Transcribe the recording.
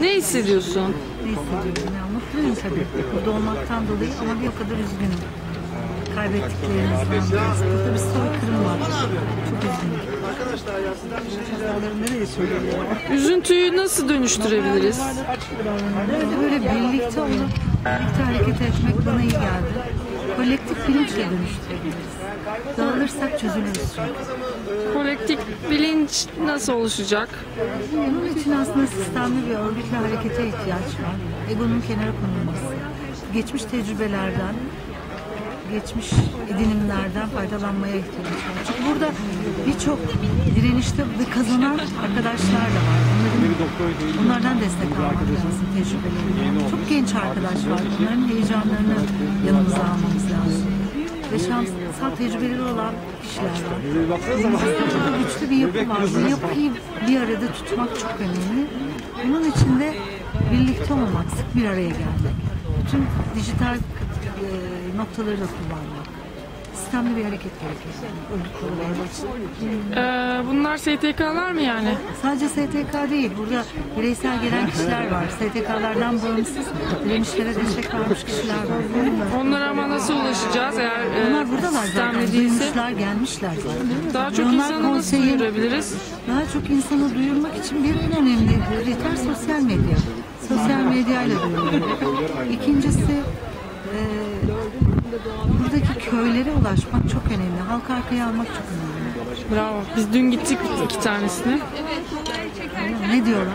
Ne hissediyorsun? Ne hissediyorum ya? Mutluyum tabii. Burada olmaktan dolayı ama bir o kadar üzgünüm. Kaybettiklerimizden dolayı. Burada bir soykırım var. Çok üzgünüm. Arkadaşlar nereye söylüyor? Üzüntüyü nasıl dönüştürebiliriz? Böyle böyle birlikte olup birlikte hareket etmek bana iyi geldi. Kolektif bilinçle dönüştürebiliriz. Dağılırsak çözülürüz. Kolektif bilinç nasıl oluşacak? Bunun için aslında sistemli bir örgütle harekete ihtiyaç var. Egonun kenara konulması. Geçmiş tecrübelerden, geçmiş edinimlerden faydalanmaya ihtiyaç var. Çünkü burada birçok direnişte ve kazanan arkadaşlar da var. Onların, onlardan destek almak lazım tecrübelerinden. Çok genç arkadaş var. Onların heyecanlarını. Ve şanssal tecrübeleri olan kişiler var. Burada güçlü bir yapı var. Bu yapıyı bir arada tutmak çok önemli. Bunun için de birlikte olmak, sık bir araya gelmek. Bütün dijital e, noktaları da kullanmak. Sistemli bir hareket gerekiyor. Örgüt kurulması için. Ee, bunlar STK'lar mı yani? Sadece STK değil, burada bireysel gelen kişiler var. STK'lardan bağımsız direnişlere destek vermiş kişiler var. Onlara ama nasıl ulaşacağız eğer e, Onlar buradalar zaten. sistemli değilse? Duymuşlar, gelmişler zaten. Daha çok Onlar insanı nasıl konseyin- duyurabiliriz? Daha çok insanı duyurmak için bir en önemli kriter sosyal medya. Sosyal medyayla duyurmak. İkincisi e, buradaki köylere ulaşmak çok önemli. Halk arkaya almak çok önemli. Bravo. Biz dün gittik iki tanesine. Ne diyorlar?